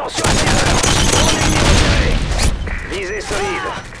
Attention à terre Mon Visée solide.